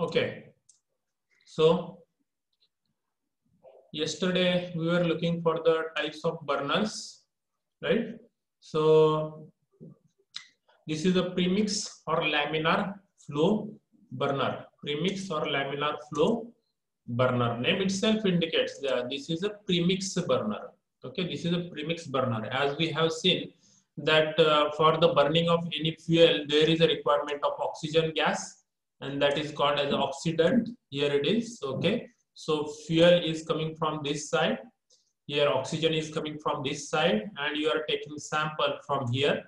Okay. So yesterday we were looking for the types of burners, right? So this is a premix or laminar flow burner. Premix or laminar flow burner. Name itself indicates that this is a premix burner. Okay, this is a premix burner. As we have seen that uh, for the burning of any fuel, there is a requirement of oxygen gas and that is called as oxidant. Here it is, okay. So fuel is coming from this side. Here oxygen is coming from this side and you are taking sample from here,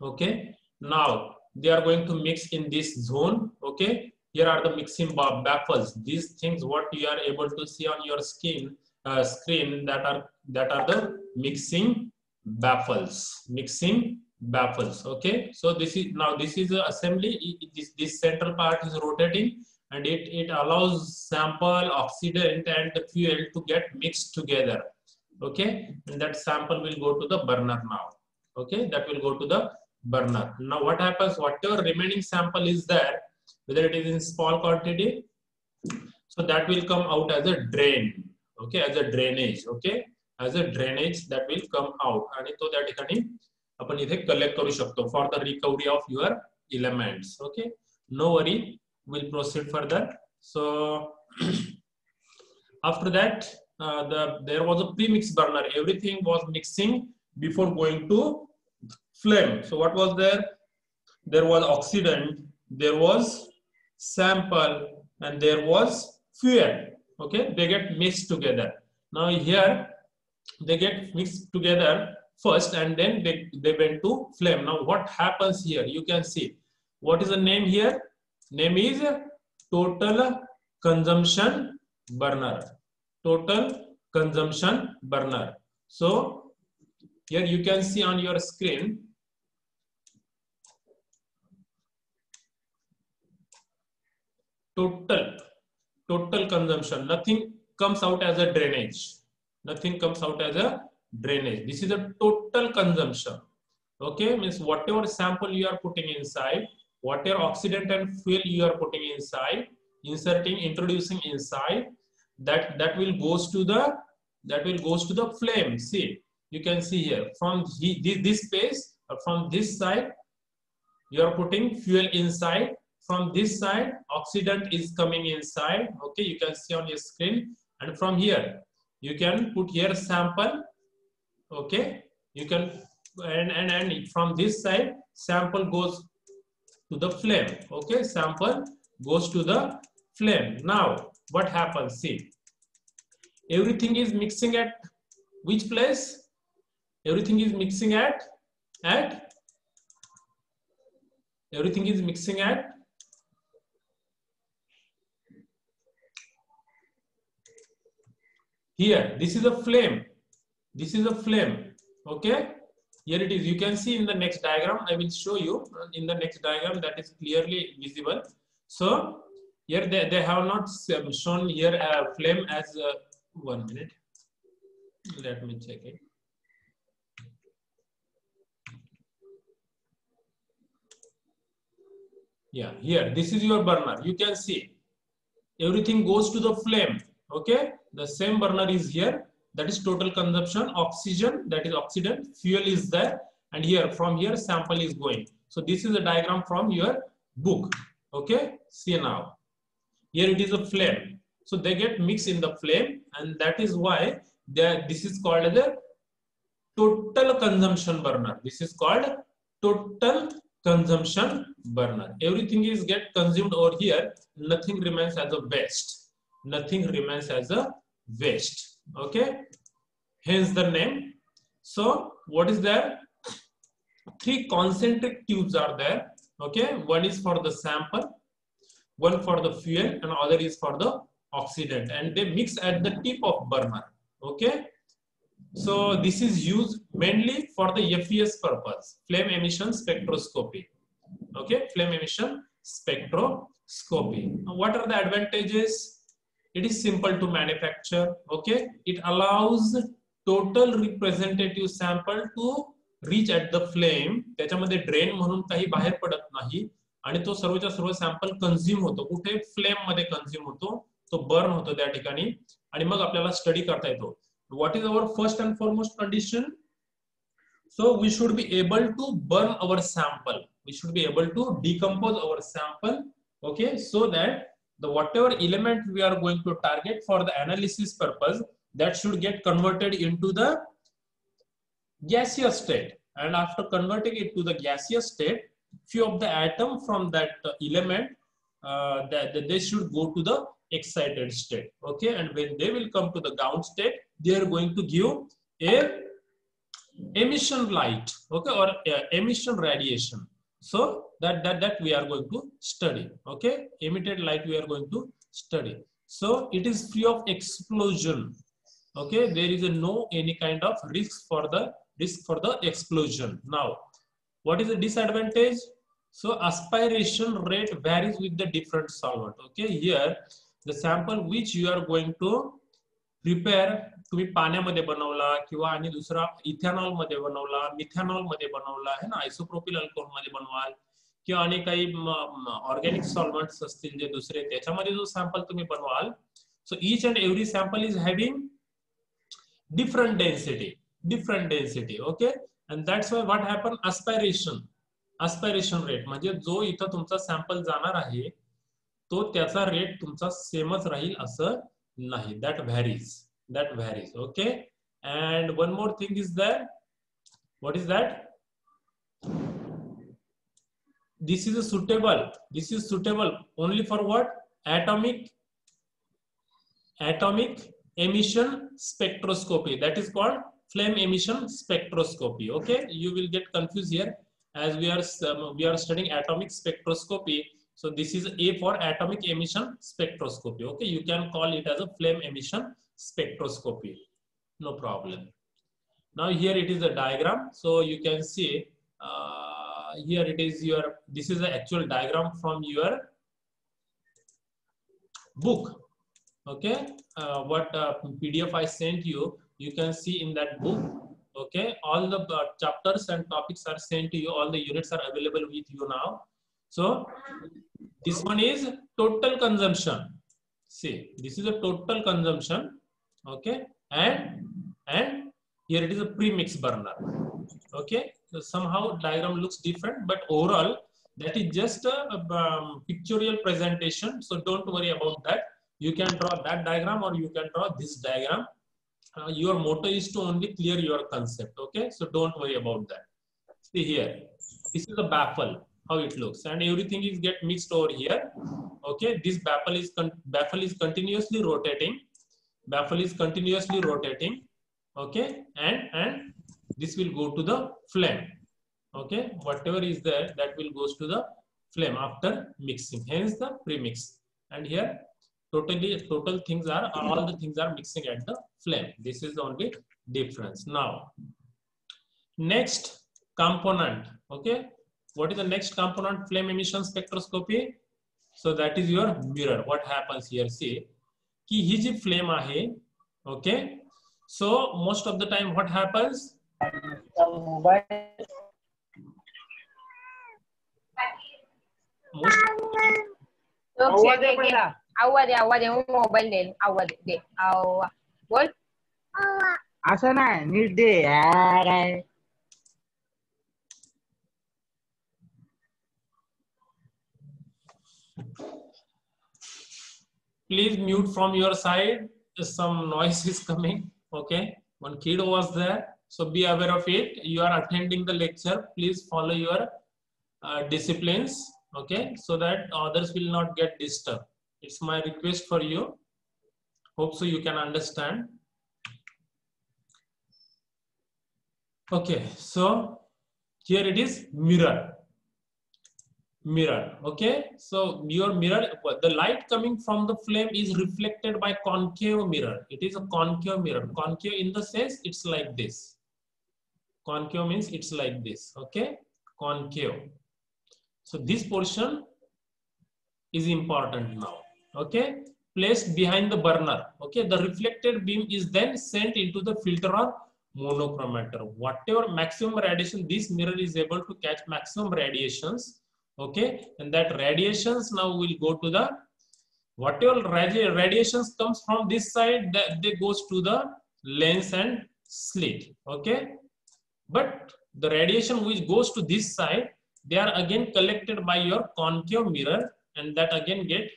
okay. Now they are going to mix in this zone, okay. Here are the mixing baffles. These things what you are able to see on your skin uh, screen that are that are the mixing baffles mixing baffles okay? So this is now this is a assembly. This this central part is rotating and it it allows sample oxidant and the fuel to get mixed together okay? And that sample will go to the burner now okay? That will go to the burner. Now what happens? Whatever remaining sample is there whether it is in small quantity so that will come out as a drain okay? As a drainage okay? As a drainage that will come out. And so that आपण इथे collect करू शकतो for the recovery of your elements okay no worry will proceed further so after that uh, the there was a premix burner everything was mixing before going to flame so what was there there was oxidant there was sample and there was fuel okay they get mixed together now here they get mixed together first and then they, they went to flame. Now what happens here? You can see. What is the name here? Name is total consumption burner. Total consumption burner. So here you can see on your screen total total consumption nothing comes out as a drainage nothing comes out as a drainage. This is a total consumption. Okay, means whatever sample you are putting inside, whatever oxidant and fuel you are putting inside, inserting, introducing inside, that that will goes to the that will goes to the flame. See, you can see here from he, this space uh, from this side, you are putting fuel inside. From this side, oxidant is coming inside. Okay, you can see on your screen, and from here you can put here sample okay? You can and and and from this side sample goes to the flame. Okay? Sample goes to the flame. Now what happens? See everything is mixing at which place? Everything is mixing at at everything is mixing at here. This is a flame this is a flame okay? Here it is. You can see in the next diagram i will show you uh, in the next diagram that is clearly visible. So here they, they have not um, shown here a flame as a, one minute. Let me check it. Yeah here this is your burner. You can see. Everything goes to the flame okay? The same burner is here that is total consumption oxygen that is oxidant. Fuel is there and here from here sample is going. So this is a diagram from your book. Okay see now. Here it is a flame. So they get mixed in the flame and that is why this is called as a total consumption burner. This is called total consumption burner. Everything is get consumed over here. Nothing remains as a waste. Nothing remains as a waste okay? Hence the name. So what is there? Three concentric tubes are there. Okay? One is for the sample one for the fuel and other is for the oxidant. And they mix at the tip of burner okay? So this is used mainly for the FES purpose. Flame emission spectroscopy. Okay? Flame emission spectroscopy. Now, what are the advantages it is simple to manufacture okay? It allows total representative sample to reach at the flame. त्याच्यामध्ये drain म्हणून काही बाहेर पडत नाही. आणि तो सर्वच्या सर्व sample consume होतो. कुठे? फ्लेममध्ये कन्झ्युम होतो. तो बर्न होतो त्या ठिकाणी. आणि मग आपल्याला स्टडी करता येतो. What is our first and foremost condition so we should be able to burn our sample we should be able to decompose our sample okay? So that the whatever element we are going to target for the analysis purpose that should get converted into the gaseous state. And after converting it to the gaseous state few of the atom from that uh, element uh, that, that they should go to the excited state. Okay? And when they will come to the ground state they are going to give a emission light. Okay? Or uh, emission radiation. So that that that we are going to study okay emitted light we are going to study so it is free of explosion okay there is a no any kind of risk for the risk for the explosion now what is the disadvantage so aspiration rate varies with the different solvent okay here the sample which you are going to prepare तुम्ही पाण्यामध्ये बनवला किंवा आणि दुसरा ethanol मध्ये बनवला methanol मध्ये बनवला आहे ना आयसोप्रोपिल अल्कोहोल मध्ये बनवाल किंवा आणि काही ऑर्गॅनिक सॉल्वंट्स असतील जे दुसरे त्याच्यामध्ये जो सॅम्पल तुम्ही बनवाल so each and every sample is having different density different density okay and that's why what happen aspiration aspiration rate म्हणजे जो इथं तुमचा सॅम्पल जाणार आहे तो त्याचा रेट तुमचा सेमच राहील असं नाही. That varies that varies okay and one more thing is that what is that this is suitable this is suitable only for what? Atomic atomic emission spectroscopy. That is called flame emission spectroscopy. Okay? You will get confused here as we are um, we are studying atomic spectroscopy. So this is a for atomic emission spectroscopy. Okay? You can call it as a flame emission spectroscopy. No problem. Now here it is a diagram. So you can see uh, here it is your this is the actual diagram from your book. Okay? Uh, what uh, pdf i sent you you can see in that book. Okay? All the uh, chapters and topics are sent to you. All the units are available with you now. So this one is total consumption. See this is a total consumption. Okay? And and here it is a premix burner. Okay somehow diagram looks different but overall that is just a, um, pictorial presentation so don't worry about that. You can draw that diagram or you can draw this diagram. Uh, your motto is to only clear your concept okay? So don't worry about that. See here this is a baffle how it looks. And everything is get mixed over here okay? This baffle is baffle is continuously rotating. Baffle is continuously rotating okay? And and this will go to the flame okay whatever is there that will goes to the flame after mixing hence the premix and here totally total things are all the things are mixing at the flame this is the only difference now next component okay what is the next component flame emission spectroscopy so that is your mirror what happens here see की ही जी flame आहे okay so most of the time what happens आवाज आवाज mobile दे आवाज दे आवा बोल असं नाही NEET दे काय please mute from your side some noise is coming okay one kid was there so be aware of it. You are attending the lecture. Please follow your uh, disciplines okay? So that others will not get disturbed. It's my request for you. Hope so you can understand. Okay so here it is mirror. Mirror okay? So your mirror the light coming from the flame is reflected by concave mirror. It is a concave mirror. Concave in the sense it's like this concave means it's like this okay? Concave. So this portion is important now okay? Placed behind the burner okay? The reflected beam is then sent into the filter or monochromator. Whatever maximum radiation this mirror is able to catch maximum radiations Okay, and that radiations now will go to the whatever radi radiations comes from this side that they goes to the lens and slit. Okay, but the radiation which goes to this side they are again collected by your concave mirror and that again get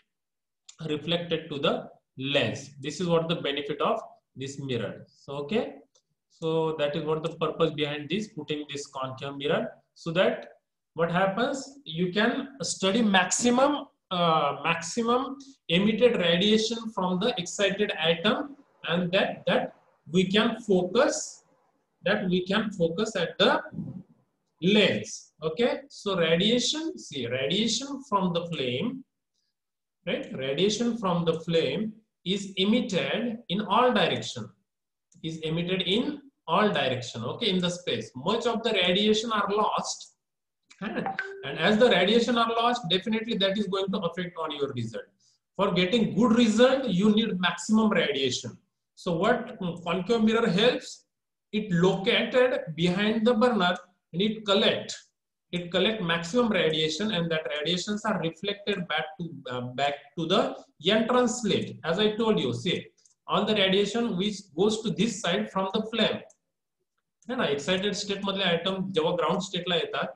reflected to the lens. This is what the benefit of this mirror. So, okay. So that is what the purpose behind this putting this concave mirror so that what happens you can study maximum uh, maximum emitted radiation from the excited atom and that that we can focus that we can focus at the lens. Okay? So radiation see radiation from the flame right? Radiation from the flame is emitted in all direction. Is emitted in all direction okay? In the space. Much of the radiation are lost and as the radiation are lost definitely that is going to affect on your result. For getting good result you need maximum radiation. So what mm, concave mirror helps it located behind the burner and it collect it collect maximum radiation and that radiations are reflected back to uh, back to the entrance slit as i told you see all the radiation which goes to this side from the flame है ना excited state मधले item जेव्हा ground स्टेटला येतात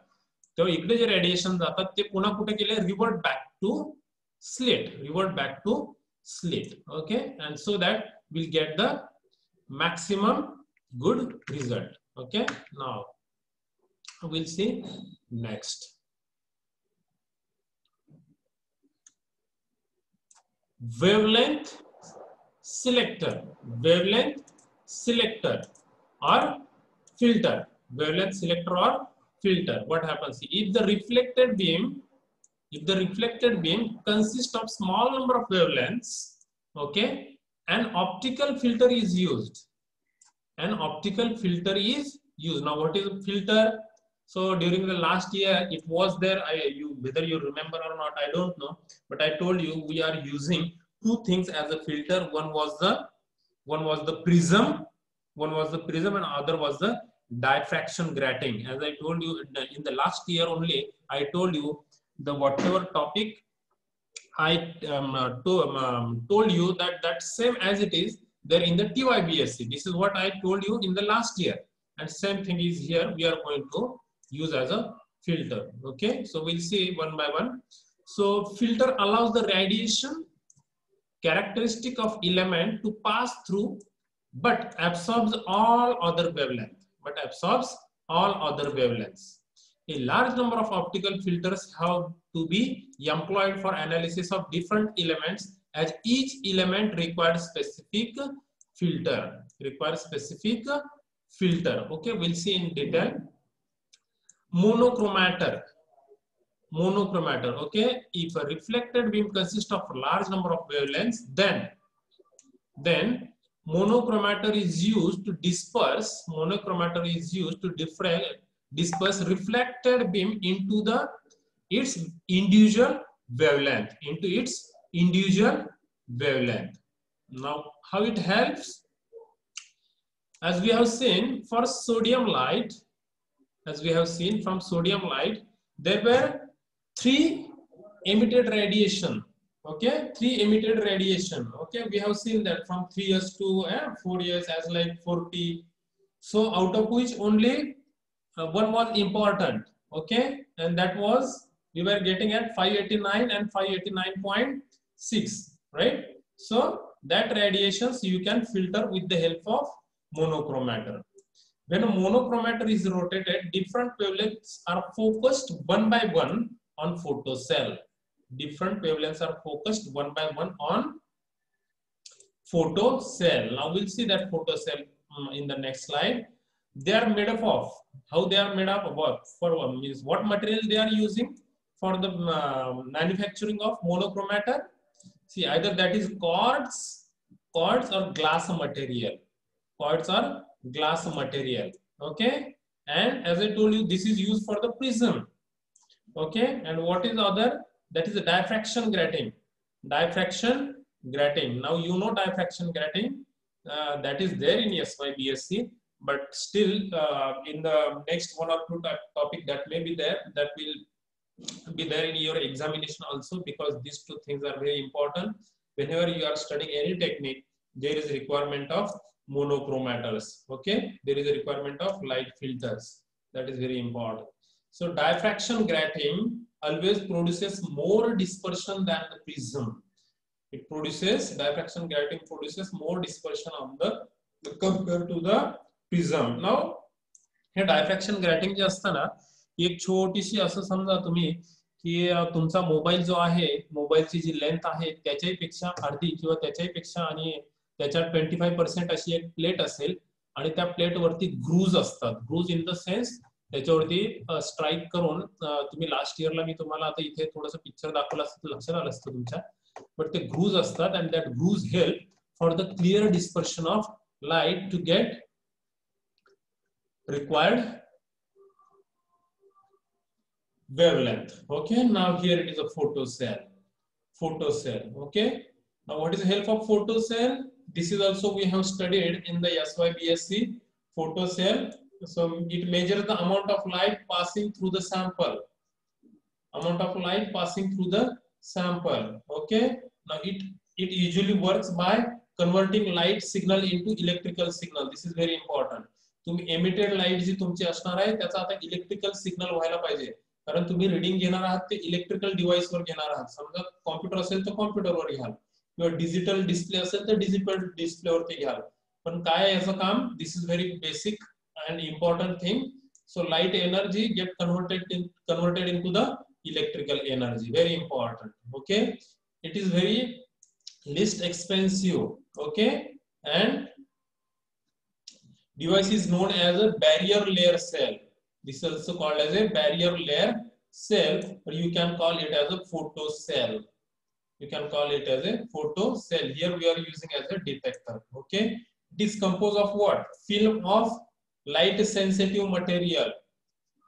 तेव्हा इकडे जे radiation जातात ते पुन्हा कुठे गेले revert back to slate revert back to slate okay and so that will get the maximum good result. Okay, now we'll see next. Wavelength selector, wavelength selector or filter, wavelength selector or filter. What happens if the reflected beam, if the reflected beam consists of small number of wavelengths, okay, an optical filter is used an optical filter is used. Now, what is a filter? So during the last year, it was there. I, you, whether you remember or not, I don't know. But I told you we are using two things as a filter. One was the one was the prism, one was the prism, and other was the diffraction grating. As I told you in the, in the last year only, I told you the whatever topic I um, to, um, told you that that same as it is there in the TYBSC. This is what I told you in the last year. And same thing is here. We are going to use as a filter. Okay, so we'll see one by one. So filter allows the radiation characteristic of element to pass through but absorbs all other wavelength but absorbs all other wavelengths. A large number of optical filters have to be employed for analysis of different elements as each element requires specific filter requires specific filter. Okay we'll see in detail. Monochromator. Monochromator okay? If a reflected beam consists of a large number of wavelengths then then monochromator is used to disperse monochromator is used to disperse reflected beam into the its individual wavelength into its individual wavelength now how it helps as we have seen for sodium light as we have seen from sodium light, there were three emitted radiation. Okay, three emitted radiation. Okay, we have seen that from three years to eh, four years as like 40. So out of which only uh, one was important. Okay, and that was we were getting at 589 and 589.6, right? So that radiations you can filter with the help of monochromator. When a monochromator is rotated, different wavelengths are focused one by one on photocell. Different wavelengths are focused one by one on photocell. Now we'll see that photocell um, in the next slide. They are made up of, how they are made up of what? For means what material they are using for the uh, manufacturing of monochromator? See, either that is quartz, quartz or glass material. Quartz or glass material okay? And as i told you this is used for the prism okay? And what is other? That is a diffraction grating. Diffraction grating. Now you know diffraction grating. Uh, that is there in SYBSC but still uh, in the next one or two topic that may be there that will be there in your examination also because these two things are very important whenever you are studying any technique there is a requirement of monochromators okay there is a requirement of light filters that is very important so diffraction grating always produces more dispersion than the prism it produces diffraction grating produces more dispersion on the compared to the prism now हे डायफ्रॅक्शन ग्रॅटिंग जे असतं ना एक छोटीशी असं समजा तुम्ही की तुमचा mobile जो आहे मोबाईलची जी लेंथ आहे त्याच्याही पेक्षा अर्धी किंवा त्याच्याही पेक्षा आणि त्याच्यात ट्वेंटी फाय पर्सेंट अशी एक प्लेट असेल आणि त्या प्लेटवरती ग्रूज असतात. ग्रूज इन द सेन्स त्याच्यावरती स्ट्राईक करून तुम्ही लास्ट इयरला मी तुम्हाला आता इथे थोडस पिक्चर दाखवलं असतं लक्षात आलं असतं तुमच्या. बट ते ग्रूज असतात and that grooves help for the clear dispersion of light to get required wavelength okay now here it is a photocell photocell okay now what is the help of photocell this is also we have studied in the SYBSc photocell so it measures the amount of light passing through the sample amount of light passing through the sample okay now it it usually works by converting light signal into electrical signal this is very important तुम्ही emitted light जी तुमची असणार आहे त्याचा आता electrical signal व्हायला पाहिजे कारण तुम्ही रिडिंग घेणार आहात, ते इलेक्ट्रिकल डिव्हाइस वर घेणार आहात. समजा कॉम्प्युटर डिजिटल डिस्प्ले तर डिजिटल काय याचं काम? This is very basic and important thing so light energy get converted converted into the electrical energy very important okay it is very least expensive. Okay? And device is known as a barrier layer cell. This is also called as a barrier layer cell or you can call it as a photo cell you can call it as a photo cell here we are using as a detector okay it is composed of what film of light sensitive material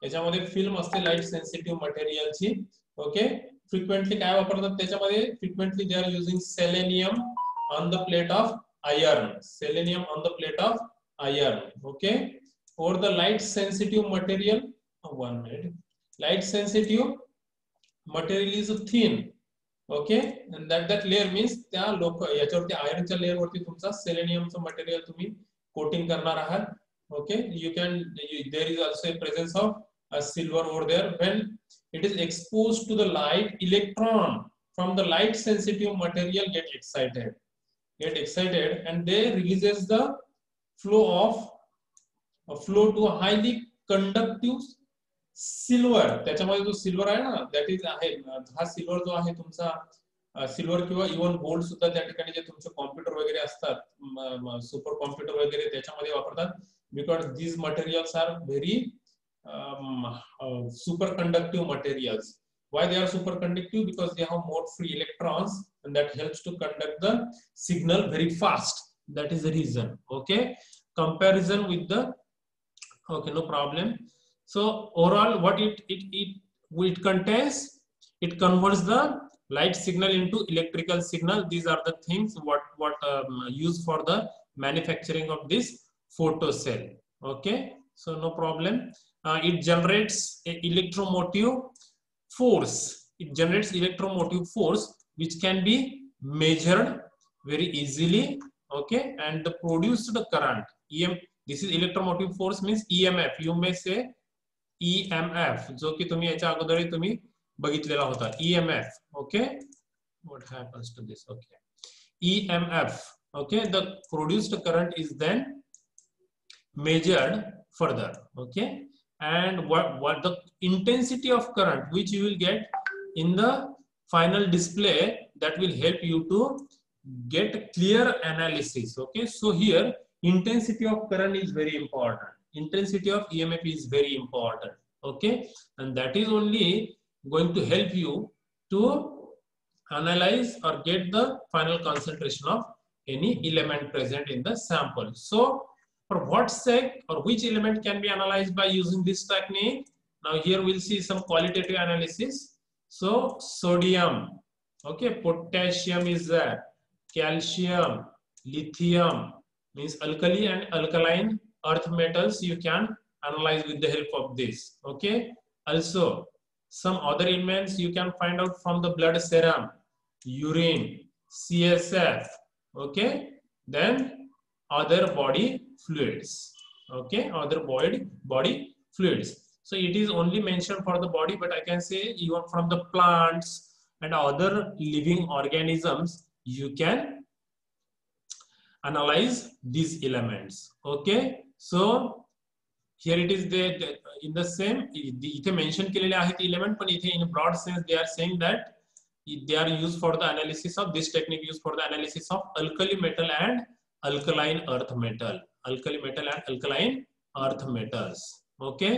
याच्यामध्ये film असते light sensitive मटेरियलची okay frequently काय वापरतात त्याच्यामध्ये frequently they are using selenium on the plate of iron selenium on the plate of iron okay or the light sensitive material oh, one minute light sensitive material is thin okay and that that layer means त्या लोक याच्यावरती आयर्नच्या layer वरती तुमचा सेलेनियमचं material तुम्ही coating करणार आहात okay you can you, there is also a presence of a silver over there when it is exposed to the light electron from the light sensitive material get excited get excited and they releases the flow to highly conductive silver त्याच्यामध्ये जो silver आहे ना that is आहे. हा silver जो आहे तुमचा silver किंवा इवन गोल्ड सुद्धा त्या ठिकाणी जे तुमचे कॉम्प्युटर वगैरे असतात सुपर कॉम्प्युटर वगैरे त्याच्यामध्ये वापरतात. Because these materials are very super conductive materials why they are super conductive because they have more free electrons that help to conduct the signal very fast that is the reason okay comparison with the okay no problem. So overall what it it it, it contains it converts the light signal into electrical signal. These are the things what what um, used for the manufacturing of this photocell okay so no problem. Uh, it generates a electromotive force. It generates electromotive force which can be measured very easily. Okay and the produced current em this is electromotive force means emf you may say emf जो की तुम्ही अगोदर तुम्ही बघितलेला होता okay what happens to this okay emf okay the produced current is then measured further okay and what what the intensity of current which you will get in the final display that will help you to get clear analysis okay so here intensity of current is very important. Intensity of emf is very important. Okay? And that is only going to help you to analyze or get the final concentration of any element present in the sample. So for what sake or which element can be analyzed by using this technique? Now here we'll see some qualitative analysis. So sodium. Okay? Potassium is there. Calcium, lithium means alkali and alkaline earth metals you can analyze with the help of this. Okay. Also, some other elements you can find out from the blood serum, urine, CSF, okay? Then other body fluids, okay? Other body, body fluids. So it is only mentioned for the body, but I can say even from the plants and other living organisms, you can analyze these elements, okay? So here it is the in the same इथे mention केलेले आहेत element पण इथे in broad sense they are saying that they are used for the analysis of this technique used for the analysis of alkali metal and alkaline earth metal alkali metal and alkaline earth metals okay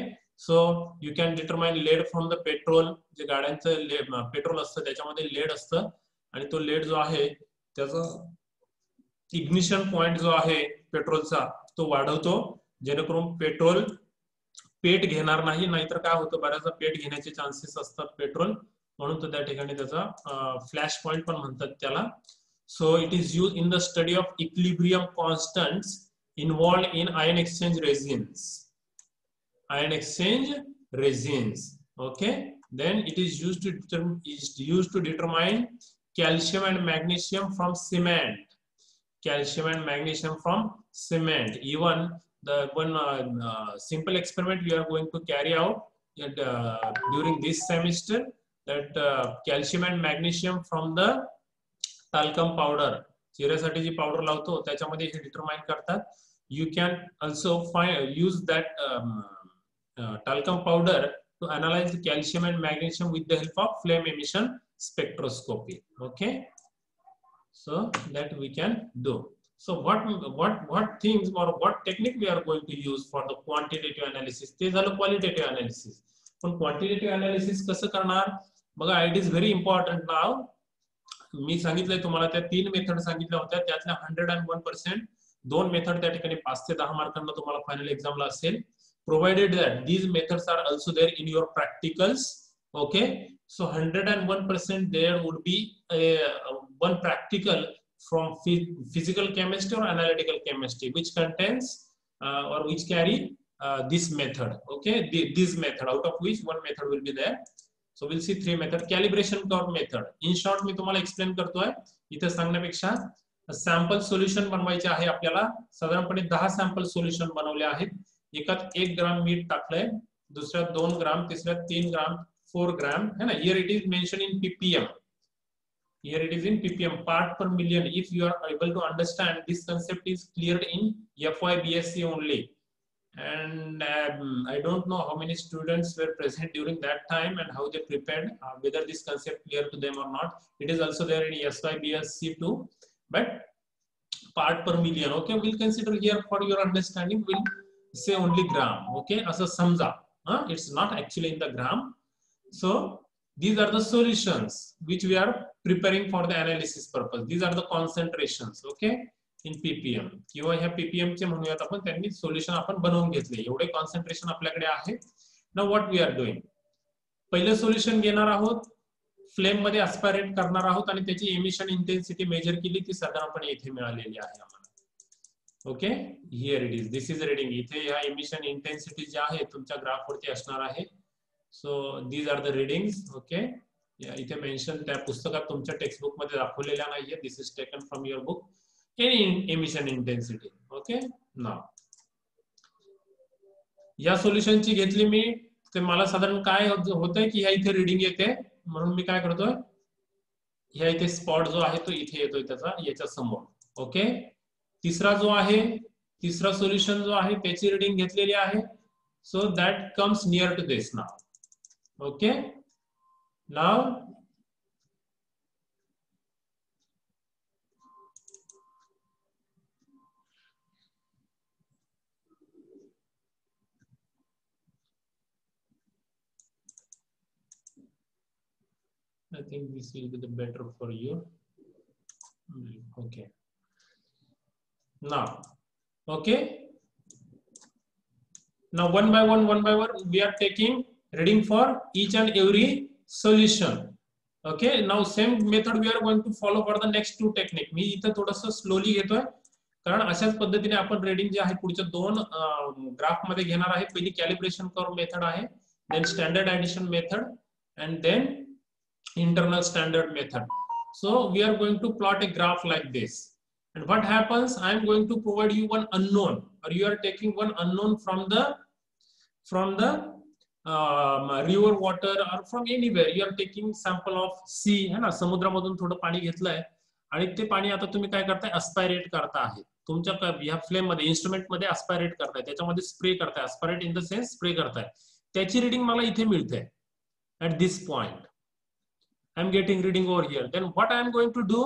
so you can determine lead from the petrol जे गाड्यांचं petrol असतं त्याच्यामध्ये lead असतं आणि तो lead जो आहे त्याचा इग्निशन पॉइंट जो आहे पेट्रोलचा तो वाढवतो. जेणेकरून पेट्रोल पेट घेणार नाही नाहीतर काय होतं बऱ्याचदा पेट घेण्याचे चान्सेस असतात पेट्रोल. म्हणून तर त्या ठिकाणी त्याचा फ्लॅश पॉइंट पण म्हणतात त्याला. So it is use in the study of equilibrium constant involve in ion exchange resins ion exchange resins okay then it is use to use to determine calcium and magnesium from cement calcium and magnesium from cement even the one uh, uh, simple experiment we are going to carry out uh, during this semester that calcium and magnesium from the talcum powder चेहऱ्यासाठी जी powder लावतो त्याच्यामध्ये हे determine करतात you can also five use that talcum powder to analyze the calcium and magnesium with the help of flame emission spectroscopy okay so that we can do. So what what what things or what technique we are going to use for the quantitative analysis? ते झालं qualitative analysis. पण quantitative analysis कसं करणार? बघा it is very important now. मी सांगितलंय तुम्हाला त्या तीन मेथड सांगितल्या होत्या. त्यातल्या हंड्रेड अँड वन पर्सेंट दोन मेथड त्या ठिकाणी पाच ते दहा मार्कांना तुम्हाला फायनल एक्झामला असेल. Provided that these methods are also there in your practicals okay so 101 percent there would be a one practical from physical chemistry or analytical chemistry, which contains uh, or which carry uh, this method. Okay, the, this method out of which one method will be there. So we'll see three method. Calibration curve method. In short, मी तुम्हाला explain करतोय इथे सांगण्यापेक्षा sample solution बनवायचे आहे आपल्याला साधारणपणे दहा sample solution बनवले आहेत एकात एक ग्राम मीठ टाकलंय दुसऱ्यात दोन ग्राम तिसऱ्यात तीन gram 4 gram And here it is mentioned in ppm here it is in ppm part per million. If you are able to understand this concept is cleared in fybsc only. And um, i don't know how many students were present during that time and how they prepared uh, whether this concept clear to them or not. It is also there in sybsc too. But part per million okay? We'll consider here for your understanding. We'll say only gram okay? As a samza huh? it's not actually in the gram. So these are the solutions which we are preparing for the analysis purpose. These are the concentrations, okay, in ppm. किंवा ह्या ppm चे म्हणूयात आपण त्यांनी solution आपण बनवून घेतले. एवढे कॉन्सन्ट्रेशन आपल्याकडे आहे ना व्हॉट वी आर डुईंग पहिलं सोल्युशन घेणार आहोत. फ्लेममध्ये अस्पायरेट करणार आहोत आणि त्याची एमिशन इंटेन्सिटी मेजर केली ती साधारणपणे इथे मिळालेली आहे आम्हाला. Okay here it is this is reading इथे ह्या एमिशन इंटेन्सिटी जी आहे तुमच्या ग्राफवरती असणार आहे. So these are the readings okay इथे मेन्शन त्या पुस्तकात तुमच्या टेक्स्टबुकमध्ये दाखवलेल्या नाहीये this is taken from your book any emission intensity okay ना या सोल्युशनची घेतली मी. ते मला साधारण काय होतंय की ह्या इथे रिडिंग येते. म्हणून मी काय करतोय? ह्या इथे स्पॉट जो आहे तो इथे येतोय त्याचा याच्या समोर ओके तिसरा जो आहे तिसरा सोल्युशन जो आहे त्याची रिडिंग घेतलेली आहे. So that comes near to this now Okay. Now, I think this will be the better for you. Hmm, okay. Now, okay. Now, one by one, one by one, we are taking reading for each and every solution. Okay now same method we are going to follow for the next two technique. मी इथं थोडंसं slowly घेतोय. कारण अशाच पद्धतीने आपण raiding जे आहे पुढच्या दोन ग्राफमध्ये घेणार आहे. पहिली कॅलिब्रेशन कर मेथड आहे. Then standard addition method and then internal standard method so we are going to plot a graph like this and what happens I am going to provide you one unknown और you are taking one unknown from the from the um, river water or from anywhere. You are taking sample of sea, है ना? समुद्रामधून थोडं पाणी घेतलंय आणि ते पाणी आता तुम्ही काय करताय? अस्पायरेट करता आहे. तुमच्या ह्या फ्लेममध्ये इन्स्ट्रुमेंटमध्ये अस्पायरेट करताय. त्याच्यामध्ये स्प्रे करताय. Aspirate in the sense spray करताय. त्याची रिडिंग मला इथे मिळते at this point I am getting reading over here then what I am going to do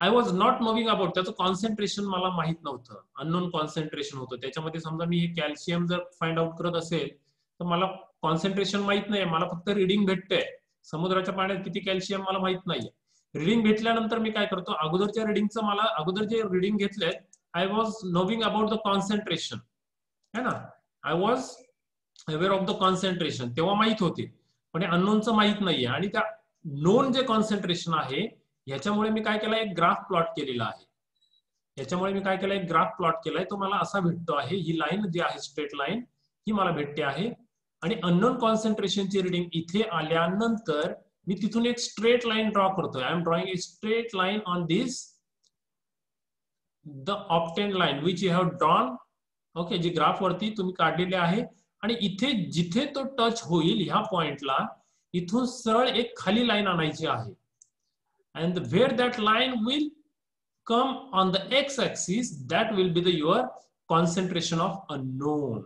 I was not moving about त्याचं कॉन्सन्ट्रेशन मला माहीत नव्हतं. अननोन कॉन्सन्ट्रेशन होतं. त्याच्यामध्ये समजा मी हे कॅल्शियम जर फाइंड आउट करत असेल तर मला कॉन्सन्ट्रेशन माहीत नाही मला फक्त रिडिंग भेटतंय. समुद्राच्या पाण्यात किती कॅल्शियम मला माहीत नाहीये. रिडिंग भेटल्यानंतर मी काय करतो अगोदरच्या रिडिंगचं मला अगोदर जे रिडिंग घेतलंय I was knowing about the concentration है ना? I was aware of the concentration तेव्हा माहीत होते. पण अननोनचं माहीत नाहीये. आणि त्या नोन जे कॉन्सन्ट्रेशन आहे याच्यामुळे मी काय केलं एक ग्राफ प्लॉट केलेला आहे. याच्यामुळे मी काय केलं एक ग्राफ प्लॉट केलाय. तो मला असा भेटतो आहे. ही लाईन जी आहे स्ट्रेट लाईन ही मला भेटते आहे. आणि अननोन कॉन्सन्ट्रेशनची रिडिंग इथे आल्यानंतर मी तिथून एक स्ट्रेट लाईन ड्रॉ करतोय. I am drawing a straight line on this the obtain line which you have drawn okay ji graph वरती तुम्ही काढलेले आहे. आणि इथे जिथे तो टच होईल ह्या पॉइंटला इथून सरळ एक खाली लाईन आणायची आहे. And where that line will come on the X axis that will be the your concentration of unknown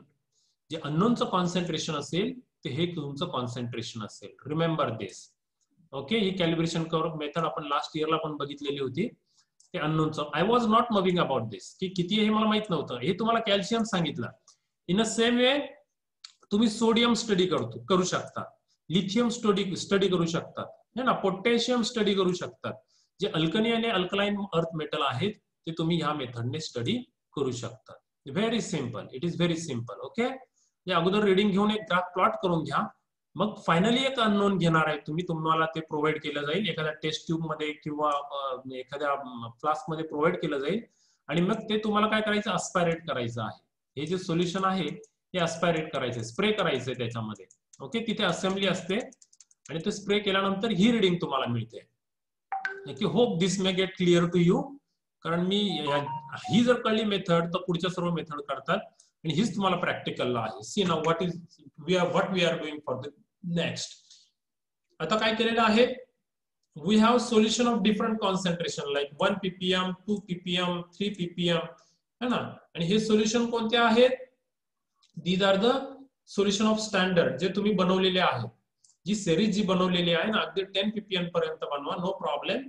जे अननोनचं कॉन्सन्ट्रेशन असेल ते हे तुमचं कॉन्सन्ट्रेशन असेल. रिमेंबर दिस ओके ही कॅलिब्रेशन कर मेथड आपण लास्ट इयरला पण बघितलेली होती. ते अननोनचं I was not knowing about this की किती आहे हे मला माहीत नव्हतं. हे तुम्हाला कॅल्शियम सांगितलं. इन अ सेम वे तुम्ही सोडियम स्टडी करतो करू शकता. लिथियम स्टडी स्टडी करू शकतात है ना? पोटॅशियम स्टडी करू शकतात जे अल्कनी आणि अल्कलाईन अर्थ मेटल आहेत ते तुम्ही ह्या मेथडने स्टडी करू शकता. Very simple it is very simple okay या अगोदर रिडिंग घेऊन एक ग्राफ प्लॉट करून घ्या. मग फायनली एक अननोन घेणार आहे तुम्ही. तुम्हाला ते प्रोव्हाइड केलं जाईल. एखाद्या टेस्ट ट्यूबमध्ये किंवा एखाद्या फ्लास्कमध्ये प्रोव्हाइड केलं जाईल. आणि मग ते तुम्हाला काय करायचं? अस्पायरेट करायचं आहे. हे जे सोल्युशन आहे हे अस्पायरेट करायचे स्प्रे करायचे त्याच्यामध्ये. ओके तिथे असेंब्ली असते. आणि ते स्प्रे केल्यानंतर ही रिडिंग तुम्हाला मिळते. की hope this may get clear to you कारण मी ही जर कळली मेथड तर पुढच्या सर्व मेथड करतात and here's tomorrow practical आहे see now what is we are what we are going for the next ata kay kelela ahe we have solution of different concentration like 1 ppm 2 ppm 3 ppm hai na and हे solution konte ahe these are the solution of standard je tumhi banavlele ahe जी series जी बनवलेली आहे ना अगदी 10 ppm पर्यंत बनवा no problem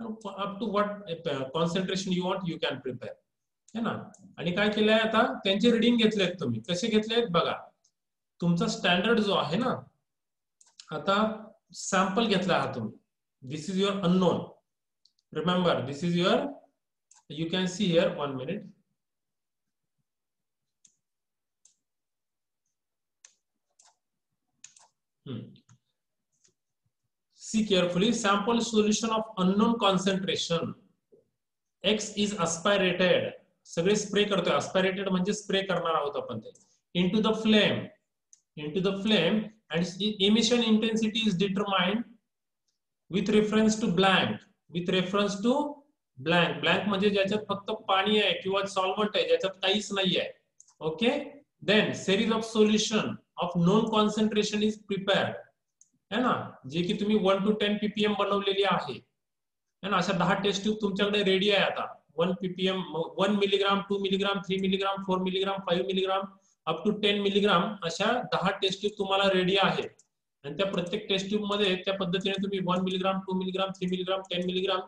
up to what concentration you want you can prepare है ना? आणि काय केलंय आता? त्यांचे रिडिंग घेतलेत तुम्ही. कसे घेतलेत बघा. तुमचा स्टँडर्ड जो आहे ना आता सॅम्पल घेतला आहात तुम्ही. This is your unknown remember this is your you can see here one minute See carefully, sample solution of unknown concentration. X is aspirated. सगळे स्प्रे करतोय. अस्पायरेटेड म्हणजे स्प्रे करणार आहोत आपण ते. Into the flame into the flame and emission intensity is determined with reference to blank with reference to blank blank म्हणजे ज्याच्यात फक्त पाणी आहे किंवा सॉल्वंट आहे ज्याच्यात काहीच नाही आहे. Okay then series of solution of known concentration is prepared है ना? जे की तुम्ही वन टू टेन पीपीएम बनवलेली आहे. है ना? अशा दहा टेस्ट ट्यूब तुमच्याकडे रेडी आहे आता. One ppm one milligram two milligram three milligram four milligram 5 milligram up to ten milligram अशा दहा टेस्ट ट्यूब तुम्हाला रेडी आहेत. आणि त्या प्रत्येक टेस्ट ट्यूबमध्ये त्या पद्धतीने तुम्ही one milligram two milligram three milligram ten milligram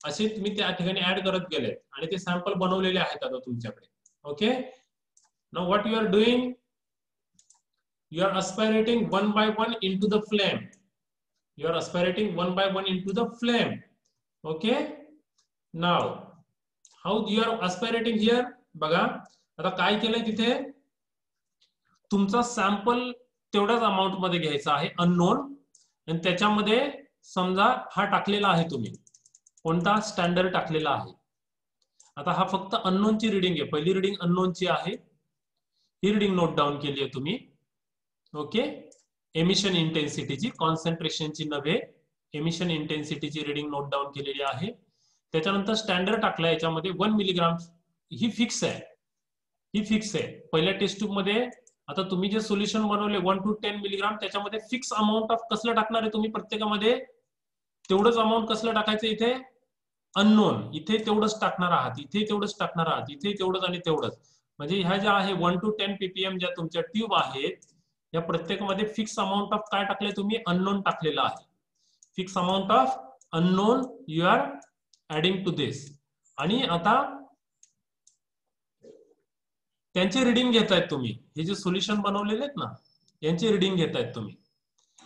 असे तुम्ही त्या ठिकाणी ऍड करत गेले आणि ते सॅम्पल बनवलेले आहेत आता तुमच्याकडे. Okay now what you are doing you are aspirating one by one into the flame you are aspirating one by one into the flame okay now how you are aspirating here? बघा. आता काय केलंय तिथे? तुमचा sample तेवढ्याच amount मध्ये घ्यायचा आहे अननोन आणि त्याच्यामध्ये समजा हा टाकलेला आहे तुम्ही. कोणता? स्टँडर्ड टाकलेला आहे. आता हा फक्त अननोनची रिडिंग आहे. पहिली रिडिंग अननोनची आहे. ही रिडिंग नोट डाऊन केली आहे तुम्ही. ओके एमिशन इंटेन्सिटीची कॉन्सन्ट्रेशनची नव्हे. एमिशन इंटेन्सिटीची रिडिंग नोट डाऊन केलेली आहे. त्याच्यानंतर स्टँडर्ड टाकला याच्यामध्ये वन मिलीग्राम ही फिक्स आहे. ही फिक्स आहे. पहिल्या टेस्ट ट्यूबमध्ये आता तुम्ही जे सोल्युशन बनवले वन टू टेन मिलीग्राम त्याच्यामध्ये फिक्स अमाऊंट ऑफ कसलं टाकणार आहे तुम्ही प्रत्येकामध्ये? तेवढंच अमाऊंट कसलं टाकायचं इथे? अननोन इथे तेवढंच टाकणार आहात. इथे तेवढंच टाकणार आहात. इथे तेवढंच आणि तेवढंच. म्हणजे ह्या ज्या आहे वन टू टेन पीपीएम ज्या तुमच्या ट्यूब आहेत या प्रत्येकामध्ये फिक्स अमाऊंट ऑफ काय टाकले तुम्ही? अननोन टाकलेलं आहे. Fix amount of unknown you are adding to this आणि आता त्यांचे रिडिंग घेतायत तुम्ही. हे जे सोल्युशन बनवलेले आहेत ना यांची रिडिंग घेतायत तुम्ही.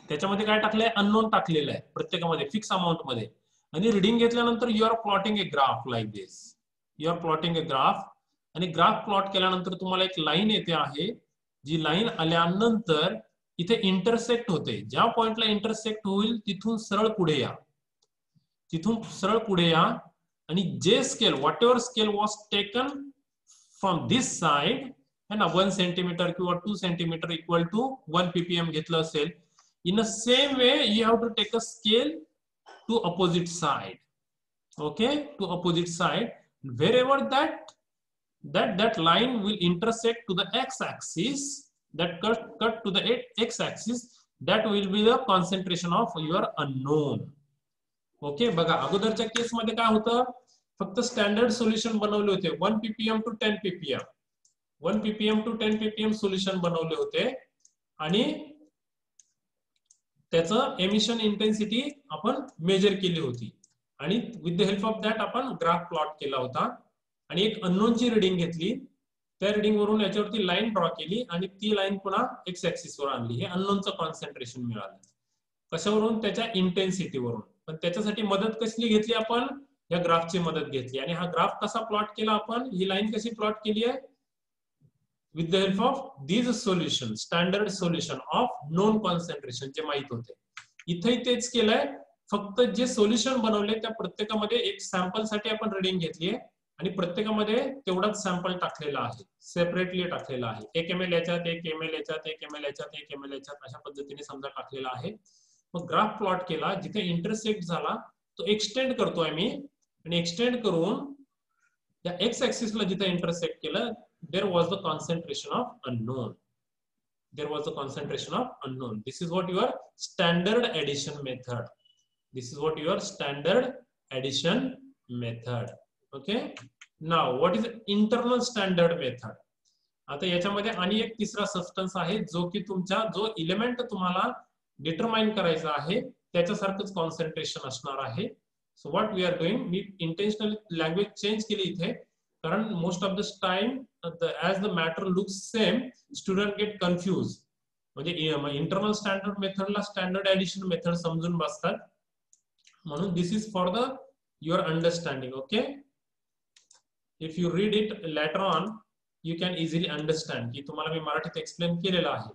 त्याच्यामध्ये काय टाकलंय? अननोन टाकलेलं आहे प्रत्येकामध्ये फिक्स अमाऊंटमध्ये. आणि रिडिंग घेतल्यानंतर you are plotting a graph like this you are plotting a graph आणि ग्राफ प्लॉट केल्यानंतर तुम्हाला एक लाईन येते आहे जी लाईन आल्यानंतर इथे इंटरसेक्ट होते. ज्या पॉइंटला इंटरसेक्ट होईल तिथून सरळ पुढे या. तिथून सरळ पुढे या आणि जे scale what ever scale was taken from this side है ना वन सेंटीमीटर किंवा two centimetre equal to one ppm घेतलं असेल in a same way you have to take a scale to opposite side okay to opposite side wherever that that that line will intersect to the x-axis that cut cut to the x-axis that will be the concentration of your unknown okay बघा अगोदरच्या case मध्ये काय होतं? फक्त standard solution बनवले होते. One ppm to ten ppm one ppm to ten ppm solution बनवले होते. आणि त्याचं एमिशन इंटेन्सिटी आपण मेजर केली होती. आणि with the help of that आपण ग्राफ प्लॉट केला होता. आणि एक अननोनची रिडिंग घेतली. त्या रिडिंग वरून याच्यावरती लाईन ड्रॉ केली आणि ती लाईन पुन्हा एक्स ऍक्सिस वर आणली. हे अननोनचं कॉन्सन्ट्रेशन मिळालं. कशावरून? त्याच्या इंटेन्सिटीवरून पण त्याच्यासाठी मदत कसली घेतली आपण? या ग्राफची मदत घेतली. आणि हा ग्राफ कसा प्लॉट केला आपण? ही प्लॉट केली आहे? With the help of these solution standard solution of known concentration जे माहित होते. इथेही तेच केलंय. फक्त जे सोल्युशन बनवले, त्या प्रत्येकामध्ये एक सॅम्पल साठी आपण रिडिंग घेतली आहे. आणि प्रत्येकामध्ये तेवढाच सेपरेटली टाकलेला आहे. एक एम एल एक एम एल एक एम एल एक एम एल याच्यात अशा पद्धतीने समजा टाकलेला आहे. मग ग्राफ प्लॉट केला जिथे इंटरसेक्ट झाला तो एक्सटेंड करतोय मी. आणि एक्सटेंड करून त्या एक्स ऍक्सिसला जिथे इंटरसेक्ट केलं there was the concentration of unknown there was the concentration of unknown this is what your standard addition method this is what your standard addition method okay now what is internal standard method आता याच्यामध्ये आणि एक तिसरा substance आहे जो की तुमचा जो इलिमेंट तुम्हाला डिटरमाइन करायचं आहे त्याच्यासारखंच कॉन्सन्ट्रेशन असणार आहे. So what we are doing me intentionally language change केली इथे कारण most of the time as the matter looks same student get confuse म्हणजे इंटरनल स्टँडर्ड मेथडला स्टँडर्ड ऍडिशन मेथड समजून बसतात. म्हणून this is for the your understanding okay if you read it later on you can easily understand की तुम्हाला मी मराठीत explain केलेलं आहे.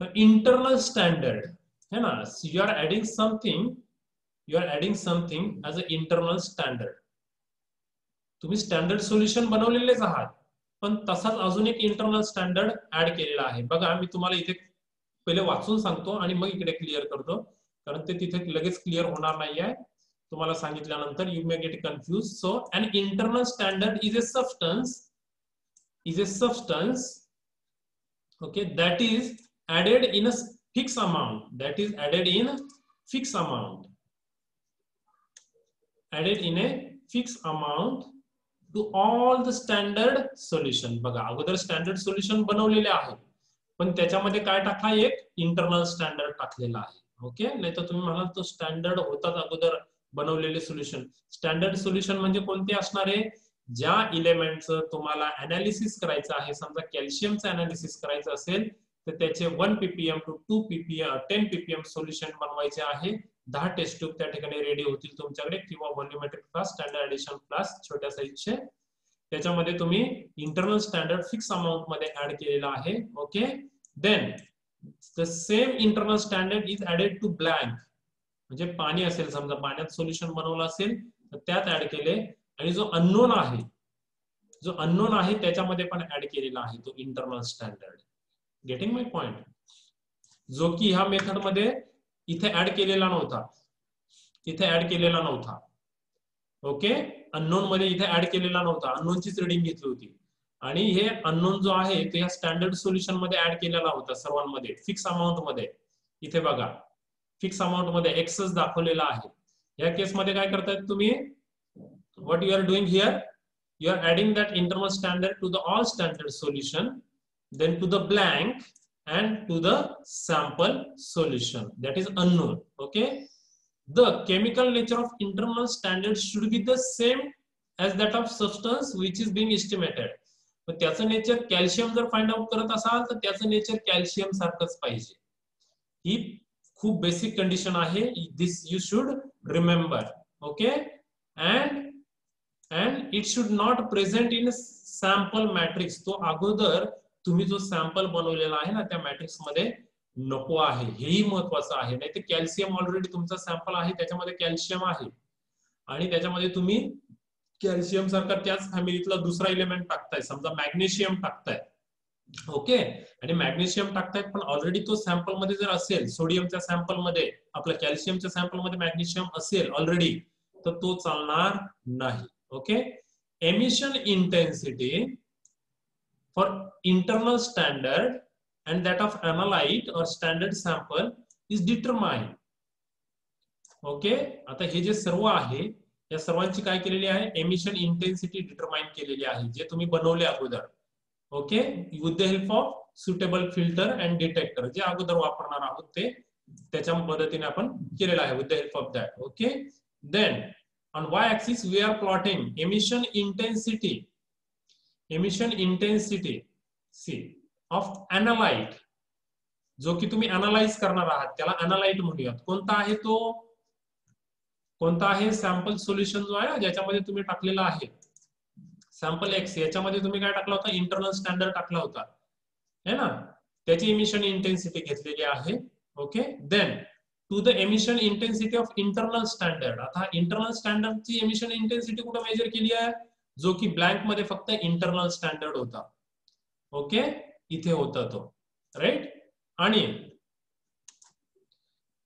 The internal standard है ना? You are adding something you are adding something as a internal standard तुम्ही standard solution बनवलेलेच आहात पण तसाच अजून एक इंटरनल स्टँडर्ड ऍड केलेला आहे. बघा मी तुम्हाला इथे पहिले वाचून सांगतो आणि मग इकडे क्लिअर करतो. कारण ते तिथे लगेच क्लिअर होणार नाहीये. तुम्हाला सांगितल्यानंतर you may get confuse so an internal standard is a substance is a substance okay that is added in a fix amount. That is added in fix amount. Added in a fix amount to all the standard solution बघा अगोदर standard solution बनवलेले आहे. पण त्याच्यामध्ये काय टाकला एक? Internal standard टाकलेला आहे. ओके नाही तर तुम्ही म्हणाल तो स्टँडर्ड होतात अगोदर बनवलेले सोल्युशन स्टँडर्ड सोल्युशन म्हणजे कोणते असणारे? ज्या इलेमेंटचं तुम्हाला अनालिसिस करायचं आहे समजा कॅल्शियमचं अनालिसिस करायचं असेल तर त्याचे one ppm to two ppm ten ppm solution बनवायचे आहे. दहा टेस्ट ट्यूब त्या ठिकाणी रेडी होतील तुमच्याकडे किंवा volumetric flask standard addition flask छोट्या साईजचे त्याच्यामध्ये तुम्ही इंटरनल स्टँडर्ड फिक्स अमाऊंटमध्ये ऍड केलेला आहे. Okay then the same internal standard is added to blank म्हणजे पाणी असेल समजा पाण्यात सोल्युशन बनवलं असेल तर त्यात ऍड केले. आणि जो अननोन आहे जो अननोन आहे त्याच्यामध्ये पण ऍड केलेला आहे तो internal standard getting my point जो की ह्या मेथडमध्ये इथे ऍड केलेला नव्हता. इथे ऍड केलेला नव्हता. ओके अननोनमध्ये इथे ऍड केलेला नव्हता. अननोनचीच रिडिंग घेतली होती. आणि हे अननोन जो आहे ते ह्या स्टँडर्ड सोल्युशनमध्ये ऍड केलेला होता सर्वांमध्ये. फिक्स अमाऊंटमध्ये. इथे बघा. फिक्स अमाऊंटमध्ये एक्सच दाखवलेला आहे. या केसमध्ये काय करतायत तुम्ही? What you are doing here you are adding that internal standard to the all standard solution then to the blank and to the sample solution that is unknown okay the chemical nature of internal standard should be the same as that of substance which is being estimated पण त्याचं nature calcium जर find out करत असाल तर त्याचं nature calcium सारखंच पाहिजे ही खूप बेसिक कंडिशन आहे this you should remember okay and and it should not present in sample matrix तो अगोदर तुम्ही जो सॅम्पल बनवलेला आहे ना त्या मॅट्रिक्समध्ये नको आहे. हेही महत्वाचं आहे. नाही तर कॅल्शियम ऑलरेडी तुमचा सॅम्पल आहे त्याच्यामध्ये कॅल्शियम आहे. आणि त्याच्यामध्ये तुम्ही कॅल्शियम सारखा त्याच फॅमिलीतला दुसरा इलेमेंट टाकताय. समजा मॅग्नेशियम टाकताय. ओके आणि मॅग्नेशियम टाकतायत पण ऑलरेडी तो सॅम्पलमध्ये जर असेल सोडियमच्या सॅम्पलमध्ये आपल्या कॅल्शियमच्या सॅम्पलमध्ये मॅग्नेशियम असेल ऑलरेडी तर तो चालणार नाही. Okay emission intensity for internal standard and that of analyte or standard sample is determined. Okay आता हे जे सर्व आहे या सर्वांची काय केलेली आहे? एमिशन इंटेन्सिटी डिटरमाइन केलेली आहे जे तुम्ही बनवले अगोदर. Okay with the help of suitable filter and detector जे अगोदर वापरणार आहोत ते त्याच्या मदतीने आपण केलेलं आहे with the help of that okay then on Y axis we are plotting emission intensity emission intensity C of analyte जो की तुम्ही अनालाइज करणार आहात त्याला अनालाइट म्हणूयात. कोणता आहे तो? कोणता आहे सॅम्पल सोल्युशन जो आहे ज्याच्यामध्ये तुम्ही टाकलेला आहे? सॅम्पल एक्स याच्यामध्ये तुम्ही काय टाकला होता? इंटरनल स्टँडर्ड टाकला होता. है ना? त्याची इमिशन इंटेन्सिटी घेतलेली आहे. Okay then to the emission intensity of internal standard आता इंटरनल स्टँडर्डची एमिशन इंटेन्सिटी कुठे मेजर केली आहे? जो कि ब्लैंक मध्य इंटरनल स्टैंडर्ड होता. ओके इथे होता तो. Right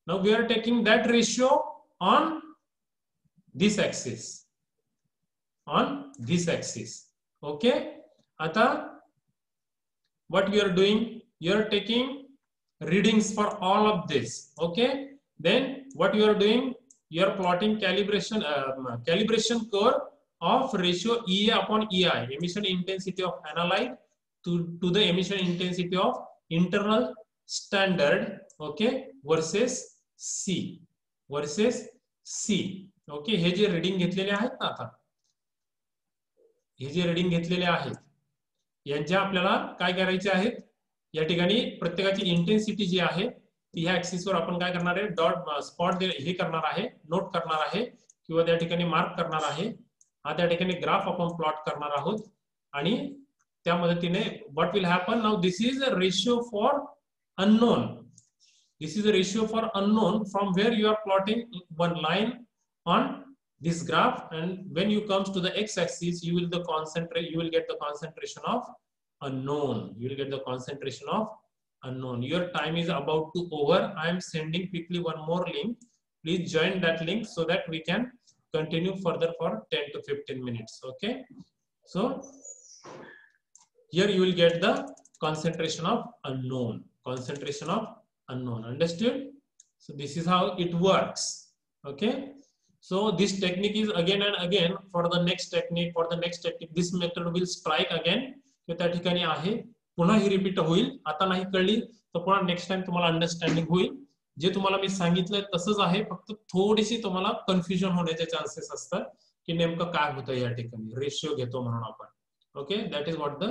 now we are taking that ratio on this axis on this axis okay आता what we are doing you are taking readings for all of this okay then what you are doing you are plotting calibration calibration curve of ratio ea upon ei emission intensity of analyte to to the emission intensity of internal standard okay versus c versus c okay हे जे reading घेतलेले आहेत ना आता हे जे reading घेतलेले आहेत यांच्या आपल्याला काय करायचे आहेत? या ठिकाणी प्रत्येकाची इंटेन्सिटी जी आहे ती ह्या ऍक्सिसवर आपण काय करणार आहे? डॉट स्पॉट हे करणार आहे नोट करणार आहे किंवा त्या ठिकाणी मार्क करणार आहे. हा त्या ठिकाणी ग्राफ आपण प्लॉट करणार आहोत आणि त्या मदतीने what will happen now this is a ratio for unknown this is a ratio for unknown from where you are plotting one line on this graph and when you comes to the x-axis you will the concentrate you will get the concentration of unknown you will get the concentration of unknown your time is about to over i am sending quickly one more link please join that link so that we can continue further for 10 to 15 minutes okay so here you will get the concentration of unknown concentration of unknown understood so this is how it works okay so this technique is again and again for the next technique for the next technique this method will strike again ते त्या ठिकाणी आहे पुन्हा ही repeat होईल आता नाही कळली तर पुन्हा नेक्स्ट टाइम तुम्हाला अंडरस्टँडिंग होईल जे तुम्हाला मी सांगितलं तसंच आहे फक्त थोडीशी तुम्हाला कन्फ्युजन होण्याचे चान्सेस असतात की नेमकं काय होतं या ठिकाणी. रेशिओ घेतो म्हणून आपण. Okay that is what the